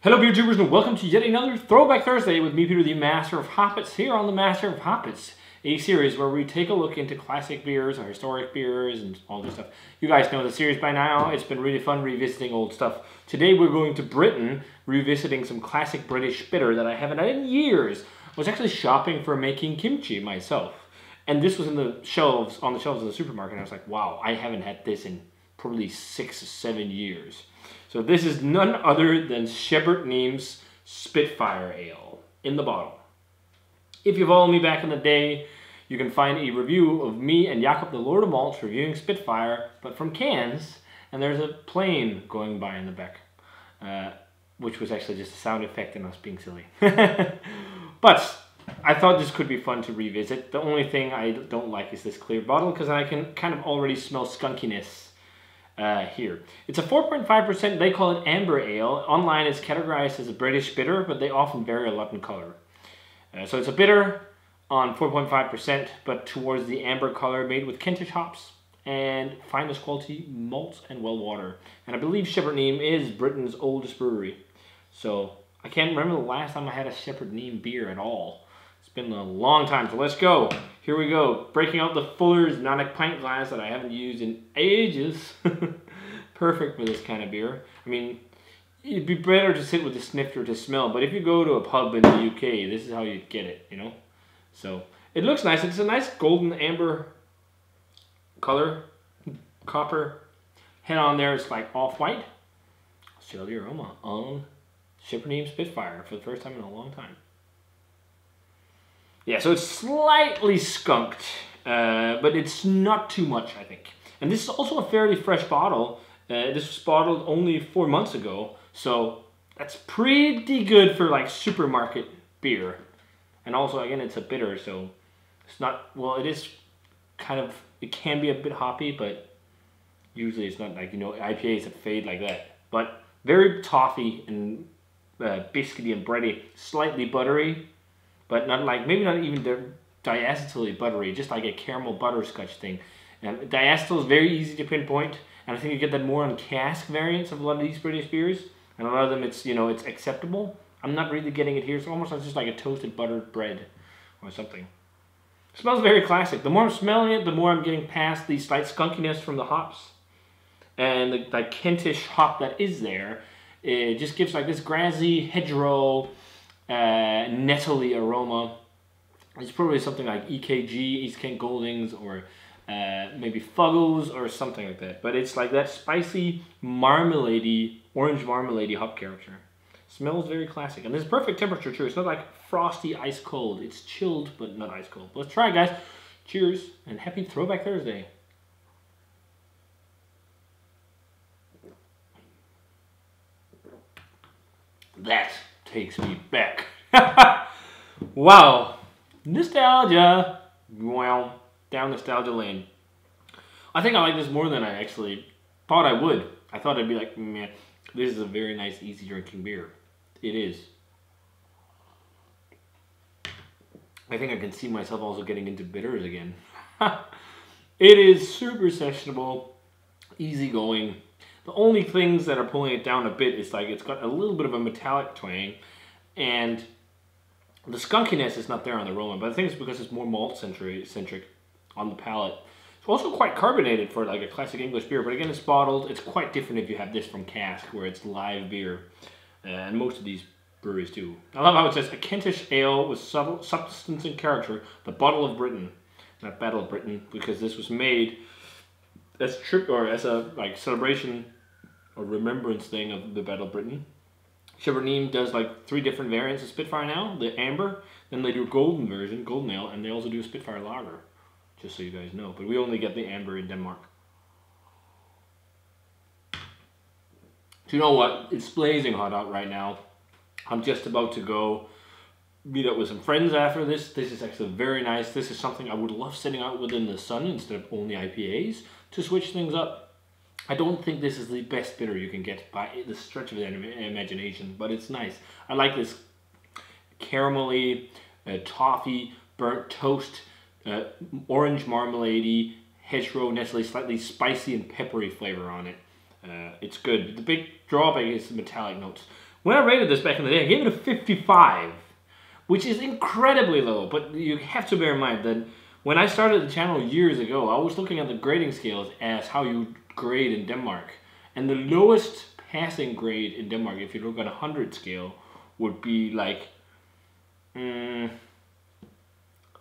Hello beer tubers and welcome to yet another Throwback Thursday with me Peter the Master of Hoppets here on the Master of Hoppets, a series where we take a look into classic beers, or historic beers and all this stuff. You guys know the series by now, it's been really fun revisiting old stuff. Today we're going to Britain, revisiting some classic British bitter that I haven't had in years. I was actually shopping for making kimchi myself. And this was in the shelves, on the shelves of the supermarket, and I was like, wow, I haven't had this in probably six or seven years. So this is none other than Shepherd Neame's Spitfire Ale in the bottle. If you follow me back in the day, you can find a review of me and Jakob the Lord of Malts reviewing Spitfire, but from cans, and there's a plane going by in the back, uh, which was actually just a sound effect and us being silly. but I thought this could be fun to revisit. The only thing I don't like is this clear bottle because I can kind of already smell skunkiness uh, here. It's a 4.5%, they call it amber ale. Online it's categorized as a British bitter, but they often vary a lot in color. Uh, so it's a bitter on 4.5%, but towards the amber color made with Kentish hops and finest quality malts and well water. And I believe Shepherd Neame is Britain's oldest brewery. So I can't remember the last time I had a Shepherd Neame beer at all. Been a long time, so let's go. Here we go. Breaking out the Fuller's Nonic pint glass that I haven't used in ages. Perfect for this kind of beer. I mean, it'd be better to sit with a snifter to smell, but if you go to a pub in the UK, this is how you get it, you know? So, it looks nice. It's a nice golden amber color, copper. Head on there, it's like off-white. The aroma on Shepherd Neame Spitfire for the first time in a long time. Yeah, so it's slightly skunked, uh, but it's not too much, I think. And this is also a fairly fresh bottle. Uh, this was bottled only four months ago, so that's pretty good for like supermarket beer. And also, again, it's a bitter, so it's not, well, it is kind of, it can be a bit hoppy, but usually it's not like, you know, IPAs that fade like that. But very toffee and uh, biscuity and bready, slightly buttery, but not like maybe not even the diacetylly buttery, just like a caramel butterscotch thing. And diacetyl is very easy to pinpoint, and I think you get that more on cask variants of a lot of these British beers, and a lot of them it's you know it's acceptable. I'm not really getting it here. It's almost like just like a toasted buttered bread or something. It smells very classic. The more I'm smelling it, the more I'm getting past the slight skunkiness from the hops. And the, the Kentish hop that is there, it just gives like this grassy hedgerow uh, nettly aroma. It's probably something like EKG, East Kent Goldings, or uh, maybe Fuggles or something like that. But it's like that spicy, marmalade orange marmalade hop character. Smells very classic. And this is perfect temperature too. It's not like frosty ice cold. It's chilled, but not ice cold. Let's try it, guys. Cheers, and happy Throwback Thursday. That takes me back. wow. Nostalgia. Wow. Down nostalgia lane. I think I like this more than I actually thought I would. I thought I'd be like, man, this is a very nice, easy drinking beer. It is. I think I can see myself also getting into bitters again. it is super sessionable, easygoing. The only things that are pulling it down a bit is like it's got a little bit of a metallic twang and the skunkiness is not there on the aroma, but I think it's because it's more malt centric on the palate. It's also quite carbonated for like a classic English beer, but again, it's bottled. It's quite different if you have this from cask, where it's live beer, and most of these breweries do. I love how it says a Kentish ale with subtle substance and character, the bottle of Britain, not Battle of Britain, because this was made as trip or as a like celebration or remembrance thing of the Battle of Britain. Shepherd does like three different variants of Spitfire now. The amber, then they do a golden version, golden ale, and they also do a Spitfire lager. Just so you guys know. But we only get the amber in Denmark. So you know what? It's blazing hot out right now. I'm just about to go meet up with some friends after this. This is actually very nice. This is something I would love sitting out within the sun instead of only IPAs to switch things up. I don't think this is the best bitter you can get by the stretch of the imagination, but it's nice. I like this caramelly, uh, toffee, burnt toast, uh, orange marmalade, hedgerow nettle, slightly spicy and peppery flavor on it. Uh, it's good. The big drawback is the metallic notes. when I rated this back in the day, I gave it a 55, which is incredibly low. But you have to bear in mind that when I started the channel years ago, I was looking at the grading scales as how you grade in Denmark. And the lowest passing grade in Denmark, if you look at a 100 scale, would be like, um,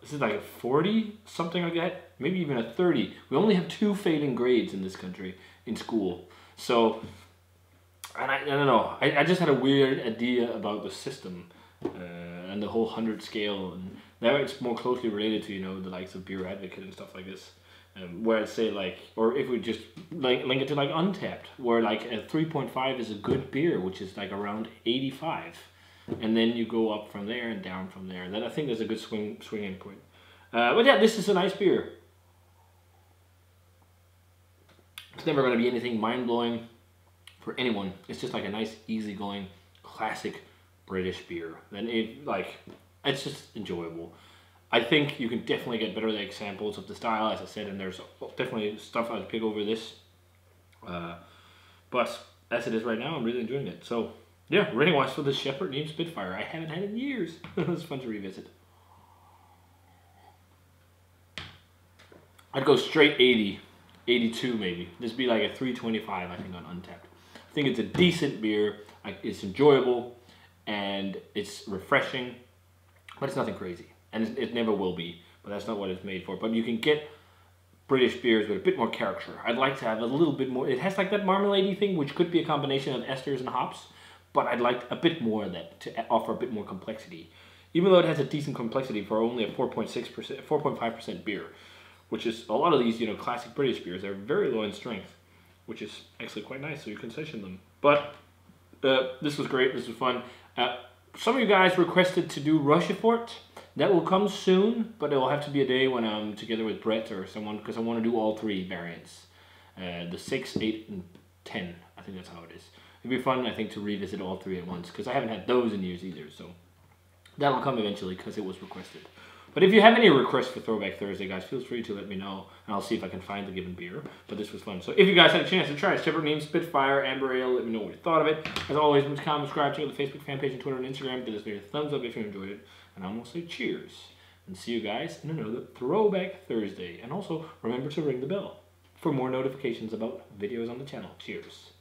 this is like a 40, something like that, maybe even a 30. We only have two failing grades in this country in school. So, and I, I don't know, I, I just had a weird idea about the system uh, and the whole 100 scale. And there it's more closely related to, you know, the likes of Beer Advocate and stuff like this. Um, where I'd say like, or if we just link, link it to like Untappd, where like a 3.5 is a good beer, which is like around 85 and then you go up from there and down from there. Then I think there's a good swing swinging point. Uh, but yeah, this is a nice beer. It's never going to be anything mind blowing for anyone. It's just like a nice, easygoing, classic British beer. And it like it's just enjoyable. I think you can definitely get better examples of the style, as I said, and there's definitely stuff I'd pick over this. Uh, but as it is right now, I'm really enjoying it. So yeah, rating wise for the Shepherd Neame Spitfire. I haven't had it in years. it was fun to revisit. I'd go straight 80, 82 maybe. This would be like a 325, I think, on Untappd. I think it's a decent beer. It's enjoyable and it's refreshing, but it's nothing crazy. And it never will be, but that's not what it's made for. But you can get British beers with a bit more character. I'd like to have a little bit more. It has like that marmalade thing, which could be a combination of esters and hops but I'd like a bit more of that to offer a bit more complexity. Even though it has a decent complexity for only a 4.6%, 4.5% beer, which is a lot of these, you know, classic British beers, they're very low in strength, which is actually quite nice, so you can session them. But uh, this was great, this was fun. Uh, some of you guys requested to do Rochefort. That will come soon, but it will have to be a day when I'm together with Brett or someone, because I want to do all three variants. Uh, the 6, 8, and 10. I think that's how it is. It'd be fun, I think, to revisit all three at once because I haven't had those in years either. So that'll come eventually because it was requested. But if you have any requests for Throwback Thursday, guys, feel free to let me know, and I'll see if I can find the given beer. But this was fun. So if you guys had a chance to try it, Shepherd Neame Spitfire Amber Ale, let me know what you thought of it. As always, comment, subscribe, check out the Facebook fan page and Twitter and Instagram. Give this video a thumbs up if you enjoyed it. And I'm to say cheers. And see you guys in another Throwback Thursday. And also, remember to ring the bell for more notifications about videos on the channel. Cheers.